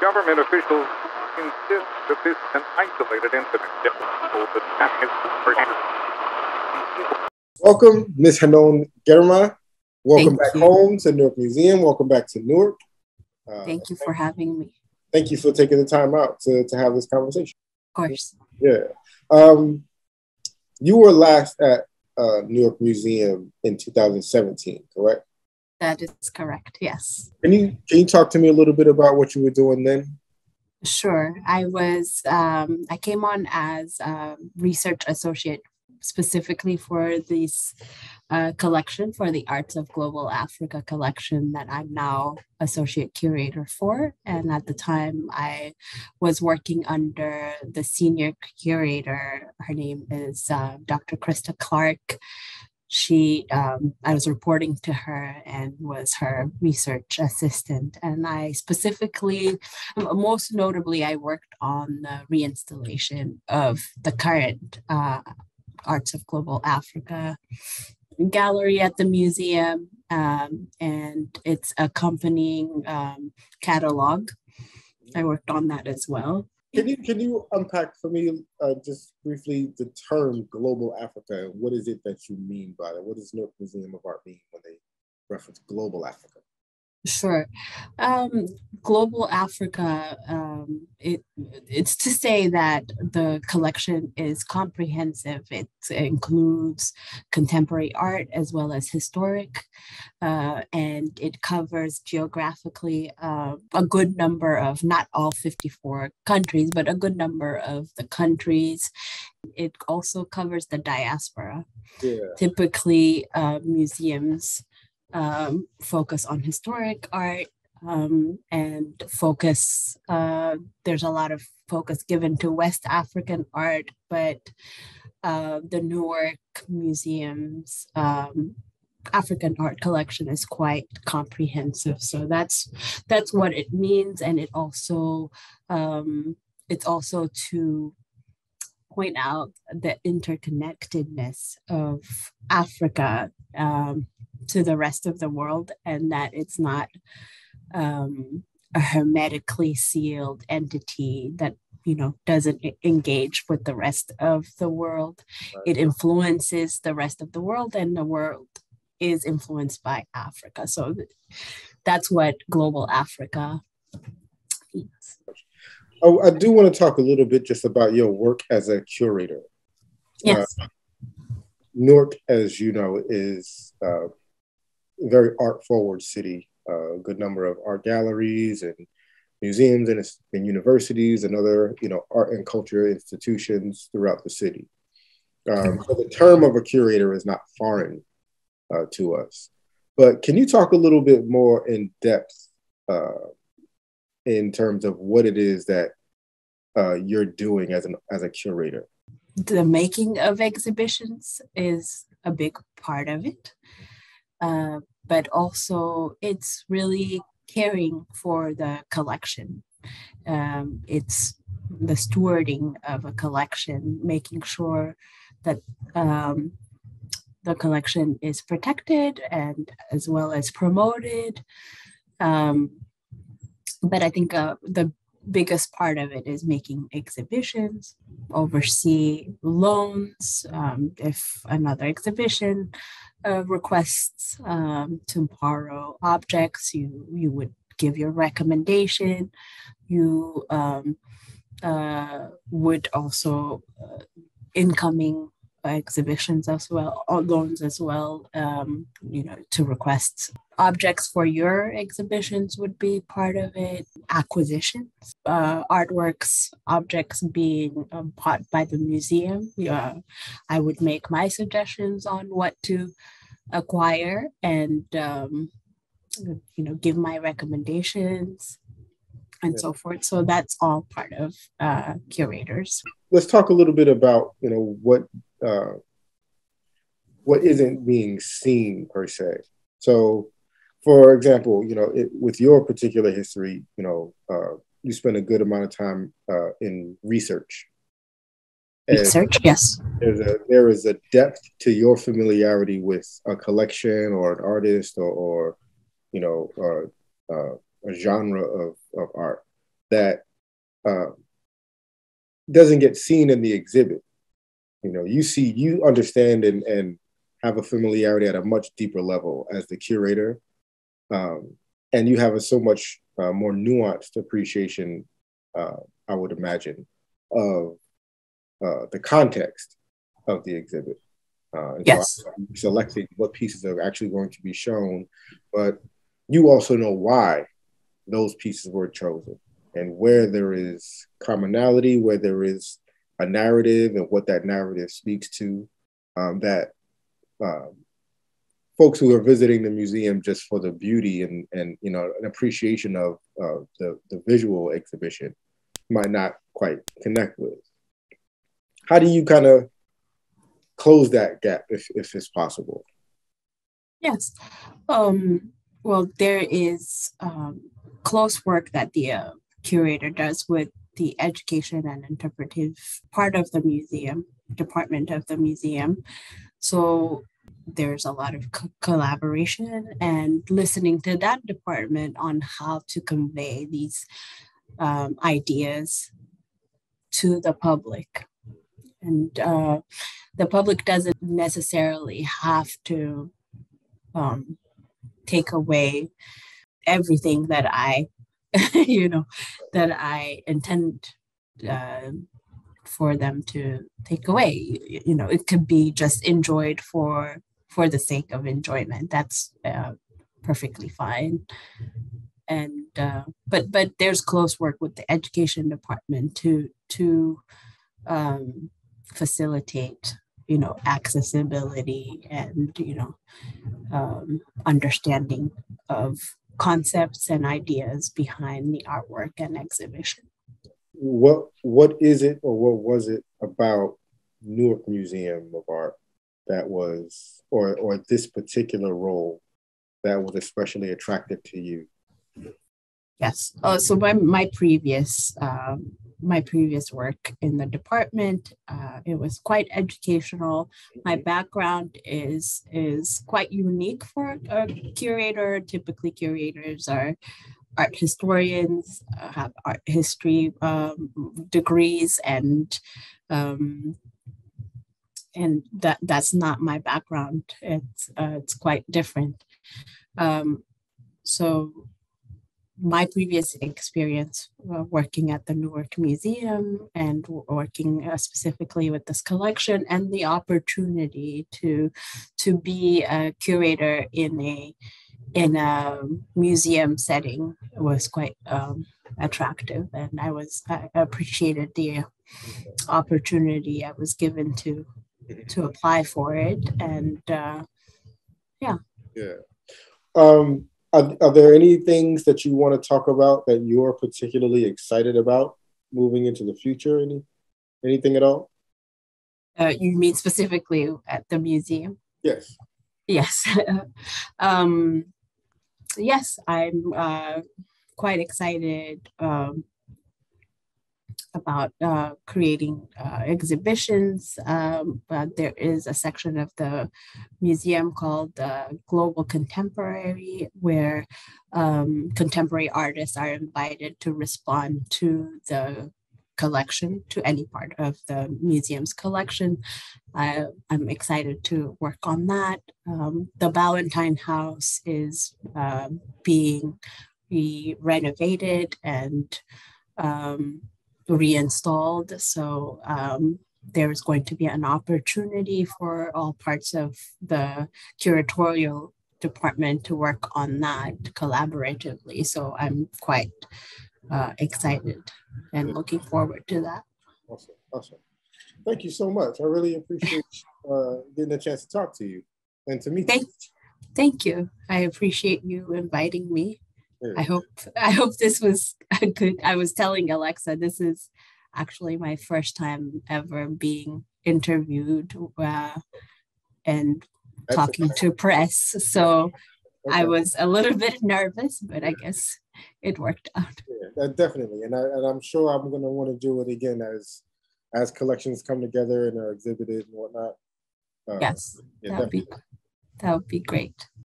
Government officials insist that this is an isolated incident. Welcome, Ms. Henone Girma. Welcome Thank back you. home to Newark Museum. Welcome back to Newark. Uh, Thank you for having me. Thank you for taking the time out to, to have this conversation. Of course. Yeah. Um, you were last at uh, Newark Museum in 2017, correct? That is correct. Yes. Can you can you talk to me a little bit about what you were doing then? Sure. I was, um, I came on as a research associate specifically for this uh, collection for the Arts of Global Africa collection that I'm now associate curator for. And at the time, I was working under the senior curator. Her name is uh, Dr. Christa Clarke. She, um, I was reporting to her and was her research assistant. And I specifically, most notably, I worked on the reinstallation of the current uh, Arts of Global Africa gallery at the museum um, and its accompanying um, catalog. I worked on that as well. Can you can you unpack for me uh, just briefly the term global Africa? What is it that you mean by that? What does Newark Museum of Art mean when they reference global Africa? Sure. Um, Global Africa, um, it, it's to say that the collection is comprehensive. It includes contemporary art as well as historic, uh, and it covers geographically uh, a good number of, not all 54 countries, but a good number of the countries. It also covers the diaspora. Yeah. Typically, uh, museums um, focus on historic art um, and focus. Uh, there's a lot of focus given to West African art, but uh, the Newark Museum's um, African art collection is quite comprehensive. So that's that's what it means, and it also um, it's also to point out the interconnectedness of Africa um, to the rest of the world and that it's not um, a hermetically sealed entity that you know doesn't engage with the rest of the world. It influences the rest of the world and the world is influenced by africa. So that's what global africa means Oh, I do want to talk a little bit just about your work as a curator. yes Newark, as you know, is a very art forward city. A good number of art galleries and museums and, and universities and other, you know, art and culture institutions throughout the city. Um, so the term of a curator is not foreign uh, to us. But can you talk a little bit more in depth uh, in terms of what it is that uh, you're doing as an as a curator? The making of exhibitions is a big part of it. Uh, but also, it's really caring for the collection. Um, it's the stewarding of a collection, making sure that um, the collection is protected and as well as promoted. Um, but I think uh, the biggest part of it is making exhibitions, oversee loans. Um, if another exhibition uh, requests um, to borrow objects, you you would give your recommendation. You um, uh, would also uh, incoming exhibitions as well, or loans as well. Um, you know, to request objects for your exhibitions would be part of it. Acquisitions, uh, artworks, objects being um, bought by the museum. Yeah, I would make my suggestions on what to acquire and um, you know give my recommendations and Yeah. so forth. So that's all part of uh, curators. let's talk a little bit about you know what uh, what isn't being seen per se. So, for example, you know, it, with your particular history, you know, uh, you spend a good amount of time uh, in research. And Research, yes. There's a, there is a depth to your familiarity with a collection or an artist or, or you know, or, uh, a genre of, of art that uh, doesn't get seen in the exhibit. You know, you see, you understand and, and have a familiarity at a much deeper level as the curator. Um, and you have a so much uh, more nuanced appreciation, uh, I would imagine, of uh, the context of the exhibit. Uh, yes. So selecting what pieces are actually going to be shown, but you also know why those pieces were chosen and where there is commonality, where there is a narrative and what that narrative speaks to. Um, that um, folks who are visiting the museum just for the beauty and and you know an appreciation of uh, the the visual exhibition might not quite connect with. How do you kind of close that gap if if it's possible? Yes. Um, well, there is um, close work that the uh, curator does with the education and interpretive part of the museum, department of the museum. So there's a lot of co- collaboration and listening to that department on how to convey these um, ideas to the public. And uh, the public doesn't necessarily have to um, take away everything that I, you know, that I intend uh, for them to take away. You know, it could be just enjoyed for for the sake of enjoyment. That's uh, perfectly fine. And uh, but but there's close work with the education department to to um, facilitate you know accessibility and you know um, understanding of concepts and ideas behind the artwork and exhibition what what is it or what was it about newark museum of art that was or or this particular role that was especially attractive to you yes uh, so my, my previous um, my previous work in the department. Uh, it was quite educational. My background is is quite unique for a curator. Typically, curators are art historians, uh, have art history um, degrees, and um, and that that's not my background. It's uh, it's quite different. Um, so my previous experience uh, working at the Newark Museum and working uh, specifically with this collection and the opportunity to to be a curator in a in a museum setting was quite um, attractive and I was I appreciated the opportunity I was given to to apply for it and uh, yeah yeah um are, are there any things that you want to talk about that you're particularly excited about moving into the future? Any anything at all? Uh, you mean specifically at the museum? Yes. Yes. um, yes, I'm uh, quite excited um, about uh, creating uh, exhibitions. Um, but there is a section of the museum called the Global Contemporary, where um, contemporary artists are invited to respond to the collection, to any part of the museum's collection. I, am excited to work on that. Um, the Ballantine House is uh, being re renovated and um, reinstalled. So um, there's going to be an opportunity for all parts of the curatorial department to work on that collaboratively. So I'm quite uh, excited and looking forward to that. Awesome, awesome. Thank you so much. I really appreciate uh, getting a chance to talk to you and to meet thank, you. Thank you. I appreciate you inviting me. I hope I hope this was a good. I was telling Alexa this is actually my first time ever being interviewed uh, and That's talking to press. So okay. I was a little bit nervous, but I guess it worked out. Yeah, definitely, and I and I'm sure I'm going to want to do it again as as collections come together and are exhibited and whatnot. Uh, yes, yeah, that would be that would be great.